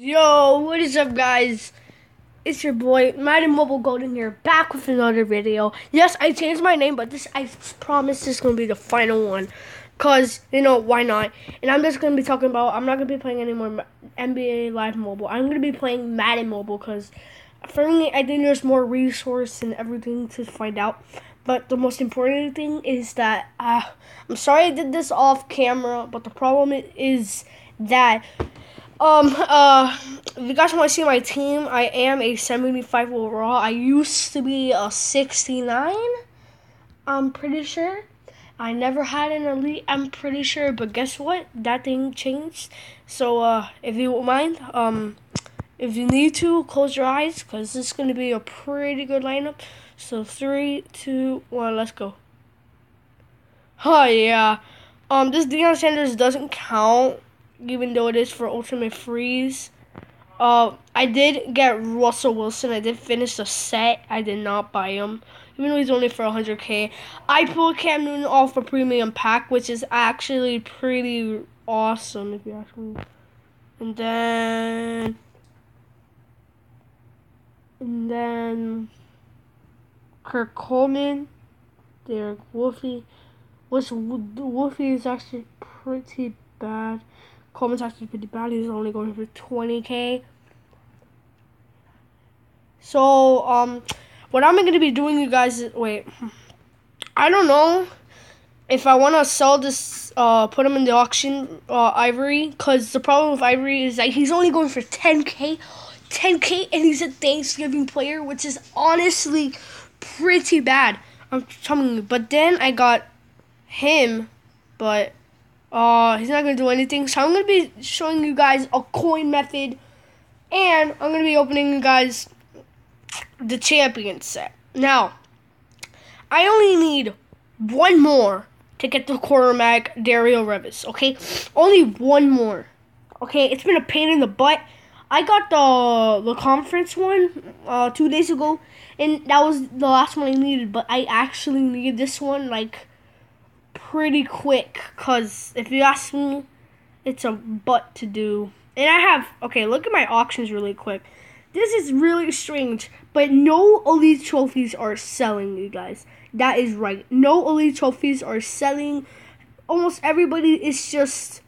Yo, what is up, guys? It's your boy, Madden Mobile Golden here, back with another video. Yes, I changed my name, but this, I promise this is going to be the final one. Because, you know, why not? And I'm just going to be talking about, I'm not going to be playing any more NBA Live Mobile. I'm going to be playing Madden Mobile because, for me, I think there's more resource and everything to find out. But the most important thing is that, uh, I'm sorry I did this off camera, but the problem is that um, uh, if you guys want to see my team, I am a 75 overall. I used to be a 69, I'm pretty sure. I never had an elite, I'm pretty sure, but guess what? That thing changed. So, uh, if you don't mind, um, if you need to, close your eyes, because this is going to be a pretty good lineup. So, three, two, one, let's go. Oh, yeah. Um, this Deion Sanders doesn't count even though it is for Ultimate Freeze. Uh, I did get Russell Wilson. I did finish the set. I did not buy him, even though he's only for 100k. I pulled Cam Newton off a premium pack, which is actually pretty awesome, if you ask me. And then, and then, Kurt Coleman, Derek Wolfie. Which Wolfie is actually pretty bad. Coleman's actually pretty bad. He's only going for 20k. So, um, what I'm going to be doing, you guys, is, wait, I don't know if I want to sell this, uh, put him in the auction, uh, Ivory, because the problem with Ivory is that he's only going for 10k, 10k, and he's a Thanksgiving player, which is honestly pretty bad. I'm telling you. But then I got him, but uh, he's not going to do anything. So I'm going to be showing you guys a coin method. And I'm going to be opening you guys the champion set. Now, I only need one more to get the quarterback Dario Revis, okay? Only one more. Okay, it's been a pain in the butt. I got the the conference one uh, two days ago, and that was the last one I needed. But I actually need this one like pretty quick because if you ask me, it's a butt to do. And I have, okay, look at my auctions really quick. This is really strange, but no elite trophies are selling, you guys. That is right. No elite trophies are selling. Almost everybody is just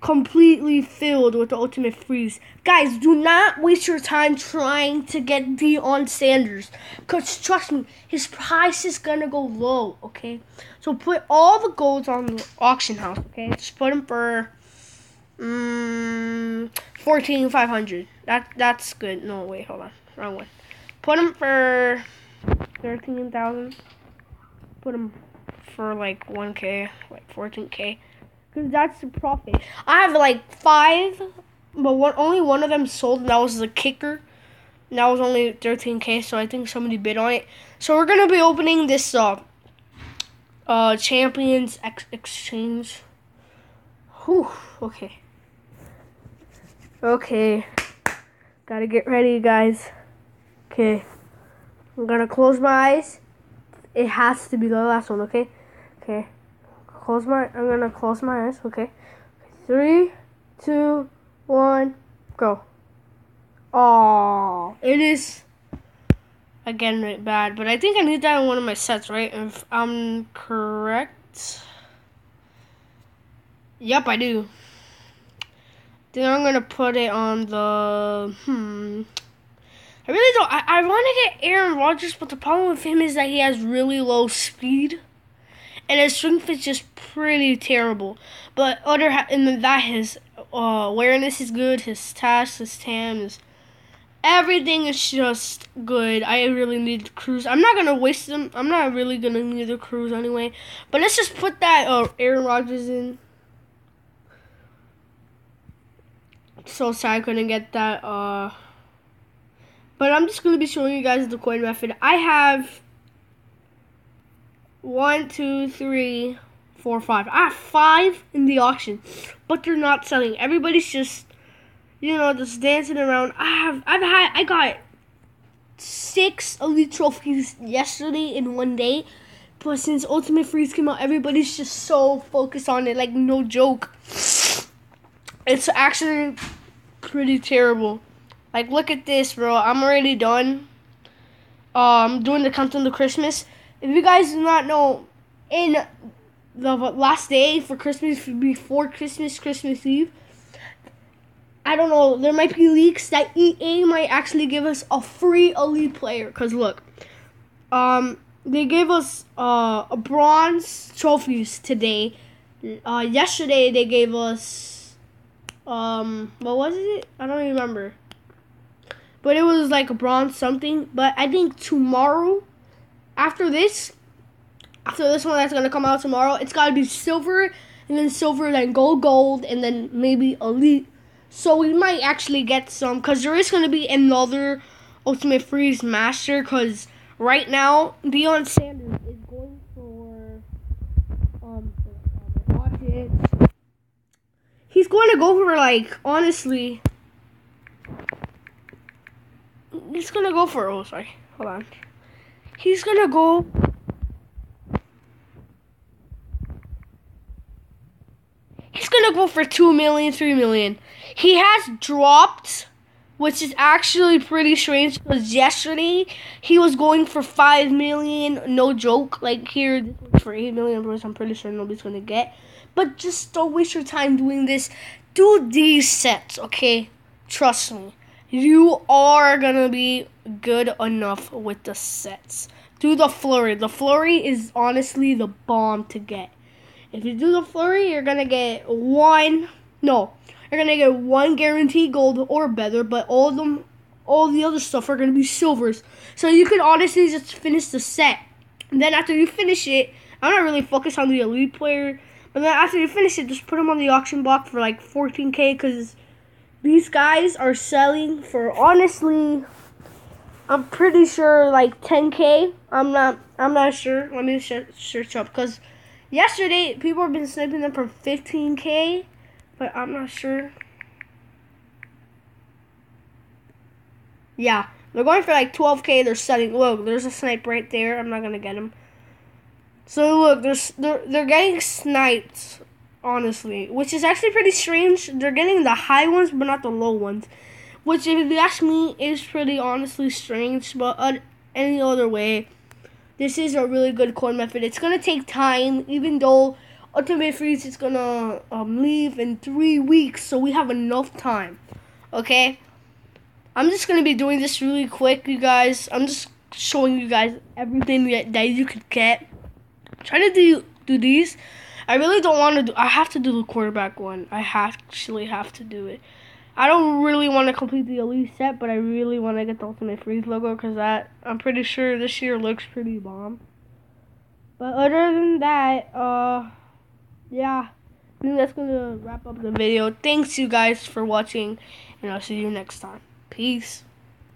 completely filled with the ultimate freeze. Guys, do not waste your time trying to get Deion Sanders. Because trust me, his price is gonna go low, okay? So put all the golds on the auction house, okay? Just put them for um, five hundred. That that's good. No, wait, hold on, wrong one. Put them for thirteen thousand. Put them for like one k, like fourteen k. Because that's the profit. I have like five, but one, only one of them sold, and that was the kicker. And that was only 13k, so I think somebody bid on it. So we're going to be opening this uh, uh, Champions ex- Exchange. Whew, okay. Okay. Gotta get ready, guys. Okay. I'm gonna close my eyes. It has to be the last one, okay? Okay close my I'm gonna close my eyes, okay? Three, two, one, go. Oh it is again bad, but I think I need that in one of my sets, right? If I'm correct. Yep, I do. Then I'm gonna put it on the hmm. I really don't. I, I want to get Aaron Rodgers, but the problem with him is that he has really low speed and his strength is just pretty terrible. But other and that his uh, awareness is good, his task, his TAM is everything is just good. I really need the cruise. I'm not gonna waste them. I'm not really gonna need the cruise anyway. But let's just put that uh, Aaron Rodgers in. So sad I couldn't get that. Uh, but I'm just gonna be showing you guys the coin method. I have one, two, three, four, five. I have five in the auction, but they're not selling. Everybody's just, you know, just dancing around. I have, I've had, I got six elite trophies yesterday in one day. But since Ultimate Freeze came out, everybody's just so focused on it, like no joke. It's actually pretty terrible. Like, look at this, bro. I'm already done. Um, doing the countdown to Christmas. If you guys do not know, in the last day for Christmas, before Christmas, Christmas Eve, I don't know. There might be leaks that EA might actually give us a free elite player. Cause look, um, they gave us uh, a bronze trophies today. Uh, yesterday they gave us um, what was it? I don't remember. But it was like a bronze something. But I think tomorrow, after this, after this one that's gonna come out tomorrow, it's gotta be silver, and then silver, then gold, gold, and then maybe elite so we might actually get some because there is to be another Ultimate Freeze Master because right now Deion Sanders is going for um watch it. He's going to go for like honestly. He's gonna go for oh sorry hold on. He's gonna go He's gonna go for two million, three million. He has dropped, which is actually pretty strange because yesterday he was going for five million. No joke. Like here for eight million, which I'm pretty sure nobody's gonna get. But just don't waste your time doing this. Do these sets, okay? Trust me. You are gonna be good enough with the sets. Do the flurry. The flurry is honestly the bomb to get. If you do the flurry, you're gonna get one. No, you're gonna get one guaranteed gold or better, but all them, all the other stuff are gonna be silvers. So you can honestly just finish the set. And then after you finish it, I'm not really focused on the elite player. But then after you finish it, just put them on the auction block for like 14k because these guys are selling for honestly. I'm pretty sure like 10k. I'm not. I'm not sure. Let me search up because Yesterday, people have been sniping them for 15k, but I'm not sure. Yeah, they're going for like 12k. They're selling. Look, there's a snipe right there. I'm not gonna get him. So look, they're they're, they're getting sniped, honestly, which is actually pretty strange. They're getting the high ones, but not the low ones, which, if you ask me, is pretty honestly strange. But uh, any other way this is a really good coin method. It's gonna take time, even though Ultimate Freeze is gonna um, leave in three weeks, so we have enough time. Okay, I'm just gonna be doing this really quick, you guys. I'm just showing you guys everything that, that you could get. Try to do do these. I really don't want to do. I have to do the quarterback one. I actually have to do it. I don't really want to complete the elite set, but I really want to get the Ultimate Freeze logo because that I'm pretty sure this year looks pretty bomb. But other than that, uh, yeah, I think that's gonna wrap up the video. Thanks you guys for watching, and I'll see you next time. Peace.